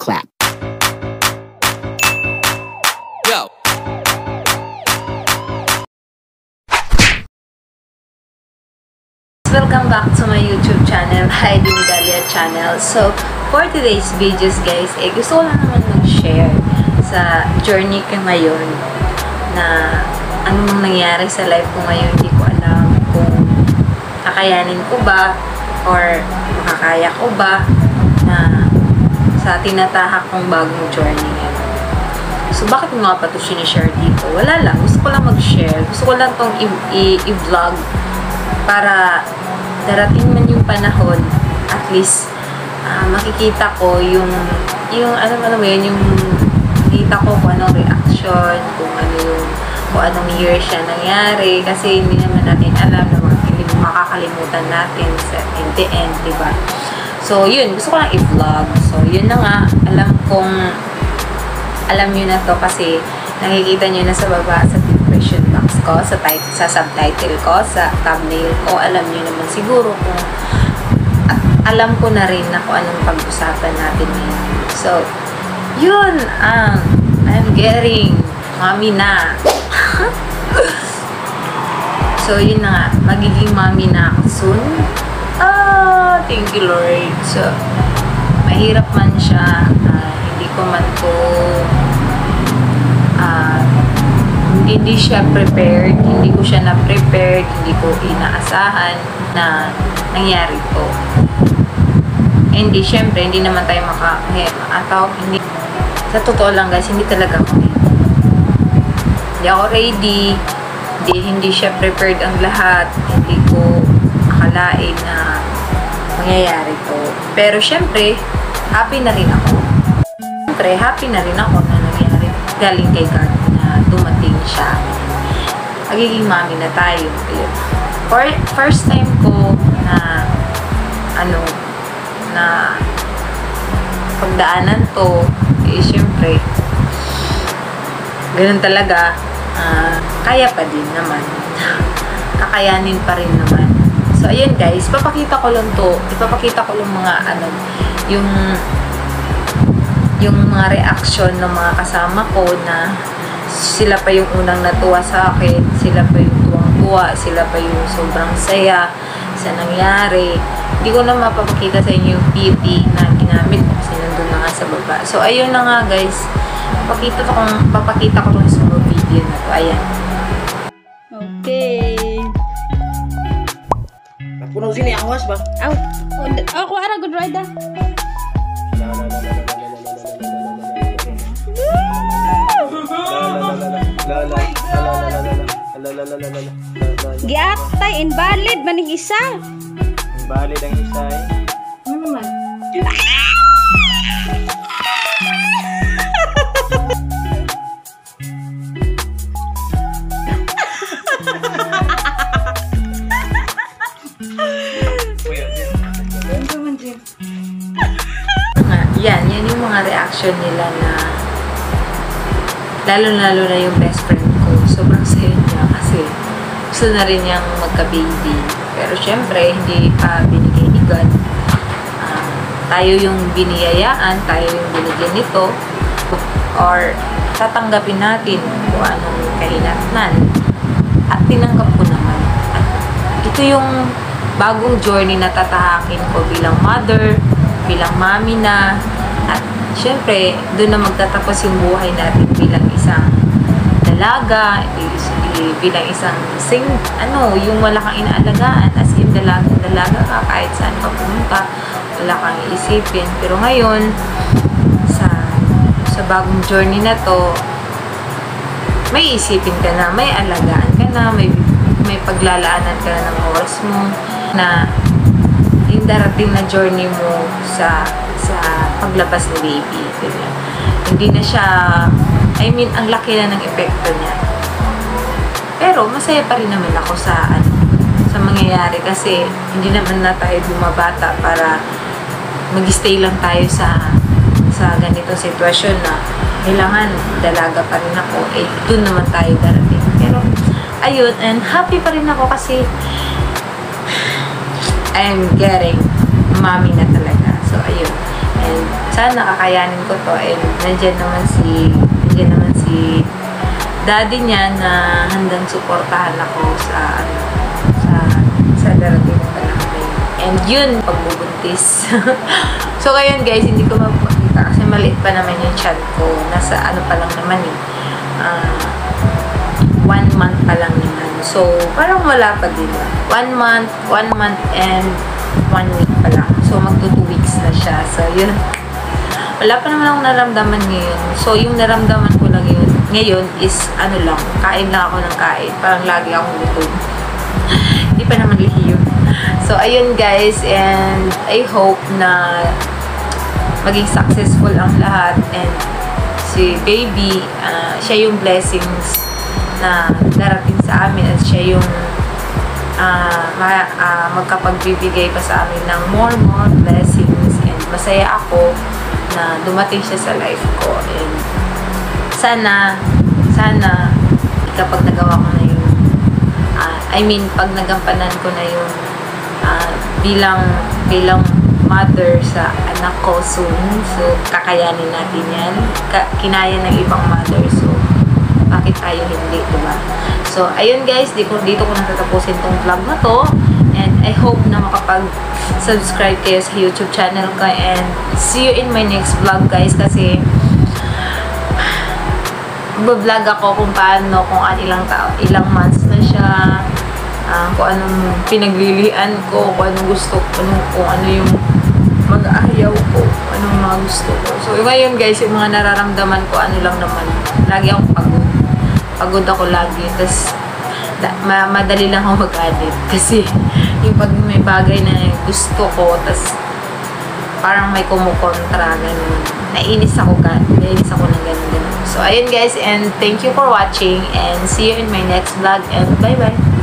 Clap. Yo. Welcome back to my YouTube channel, Heidi Medalia channel. So, for today's videos guys, eh, gusto ko lang naman mag-share sa journey ko ngayon na anong nangyari sa life ko ngayon. Hindi ko alam kung kakayanin ko ba or makakaya ko ba sa tinatahak kong bagong journey. So, bakit mo nga pa ito sinishare dito? Wala lang. Gusto ko lang mag-share. Gusto ko lang itong i-vlog para darating man yung panahon, at least uh, makikita ko yung yung ano man mo yun, yung makita ko kung anong reaction, kung ano yung kung anong year siya nangyari kasi hindi naman natin alam na makakalimutan natin sa in the end, di ba? So, yun. Gusto ko lang i-vlog. So, yun na nga. Alam kong alam nyo na to kasi nakikita nyo na sa baba sa description box ko, sa, type, sa subtitle ko, sa thumbnail ko. Alam nyo naman siguro kung alam ko na rin na kung anong pag-usapan natin ngayon. So, yun ang I'm getting mommy na. so, yun na nga. Magiging mommy na ako soon. Thank you Lord. So, mahirap man siya. Uh, hindi ko man to uh, hindi siya prepared, hindi ko siya na-prepared, hindi ko inaasahan na nangyari to. Hindi, syempre, hindi naman tayo maka, ataw, hindi, sa totoo lang guys, hindi talaga ako. Hindi ako ready, hindi, hindi siya prepared ang lahat, hindi ko akalain na mangyayari to. Pero syempre, happy na rin ako. Syempre, happy na rin ako na nangyari galing kay God na dumating siya. Magiging mami na tayo. For, first time ko na ano na pagdaanan to eh syempre ganun talaga uh, kaya pa din naman kakayanin pa rin naman so ayun guys papakita ko lang to ipapakita ko lang mga ano yung yung mga reaction ng mga kasama ko na sila pa yung unang natuwa sa akin, sila pa yung tuwang-tuwa, sila pa yung sobrang saya sa nangyari. Hindi ko na mapapakita sa inyo yung PP na ginamit ko kasi nandun na nga sa baba. So, ayun na nga guys. Papakita ko, papakita ko tong small video na to. Ayan. Puno sini awas ba? Aw, ako ara good rider. Giatay invalid maning isa. Valid ang isa eh. Ano man? Mga reaction nila na lalo-lalo na yung best friend ko. Sobrang saya niya kasi gusto na rin niyang magka-baby. Pero syempre, hindi pa binigay ni God. Ah, tayo yung biniyayaan, tayo yung binigyan nito. Or tatanggapin natin kung anong kahinatnan. At tinanggap ko naman. At ito yung bagong journey na tatahakin ko bilang mother, bilang mami na, at syempre, doon na magtatapos yung buhay natin bilang isang dalaga, is- i- bilang isang sing, ano, yung wala kang inaalagaan, as in dalaga, dalaga ka kahit saan ka pumunta, wala kang iisipin. Pero ngayon, sa sa bagong journey na to, may isipin ka na, may alagaan ka na, may, may paglalaanan ka na ng oras mo, na yung darating na journey mo sa sa paglabas ni baby. Ganyan. Hindi na siya, I mean, ang laki na ng epekto niya. Pero masaya pa rin naman ako sa ano, sa mangyayari kasi hindi naman na tayo bumabata para mag-stay lang tayo sa sa ganitong sitwasyon na kailangan dalaga pa rin ako, eh, doon naman tayo darating. Pero, ayun, and happy pa rin ako kasi I'm getting mommy na talaga. Sana kakayanin ko to and nandyan naman si nandyan naman si daddy niya na handang suportahan ako sa ano sa sa darating na. And yun, pagbubuntis. so, ngayon guys, hindi ko mapakita kasi maliit pa naman yung chan ko. Nasa ano pa lang naman eh. ah, one month pa lang naman. So, parang wala pa din. One month, one month and one week pa lang. So, magto two weeks na siya. So, yun. Wala pa naman akong naramdaman ngayon. So, yung naramdaman ko lang yun, ngayon is, ano lang, kain lang ako ng kain. Parang lagi akong gutom. Hindi pa naman lihiyo. So, ayun guys, and I hope na maging successful ang lahat and si baby, ah, siya yung blessings na darating sa amin at siya yung ah, ma- ah, magkapagbibigay pa sa amin ng more more blessings and masaya ako na dumating siya sa life ko and sana sana kapag nagawa ko na yung ah, I mean pag nagampanan ko na yung ah, bilang bilang mother sa anak ko soon so kakayanin natin yan Ka- kinaya ng ibang mother so bakit tayo hindi, di ba? So, ayun guys, di ko, dito ko natatapusin tong vlog na to. And I hope na makapag-subscribe kayo sa YouTube channel ko. And see you in my next vlog guys kasi vlog ako kung paano, kung an ilang ilang months na siya, ah, kung anong pinaglilian ko, kung anong gusto ko, anong, kung ano yung mag-aayaw ko, anong mga gusto ko. So, ngayon guys, yung mga nararamdaman ko, ano lang naman, lagi akong pagod. Pagod ako lagi. Tapos, da- ma- madali lang ako mag-addict. Kasi, yung pag may bagay na gusto ko, tapos, parang may kumukontra, ganun. Nainis ako ka. Nainis ako ng ganun, ganun. So, ayun guys, and thank you for watching, and see you in my next vlog, and bye-bye!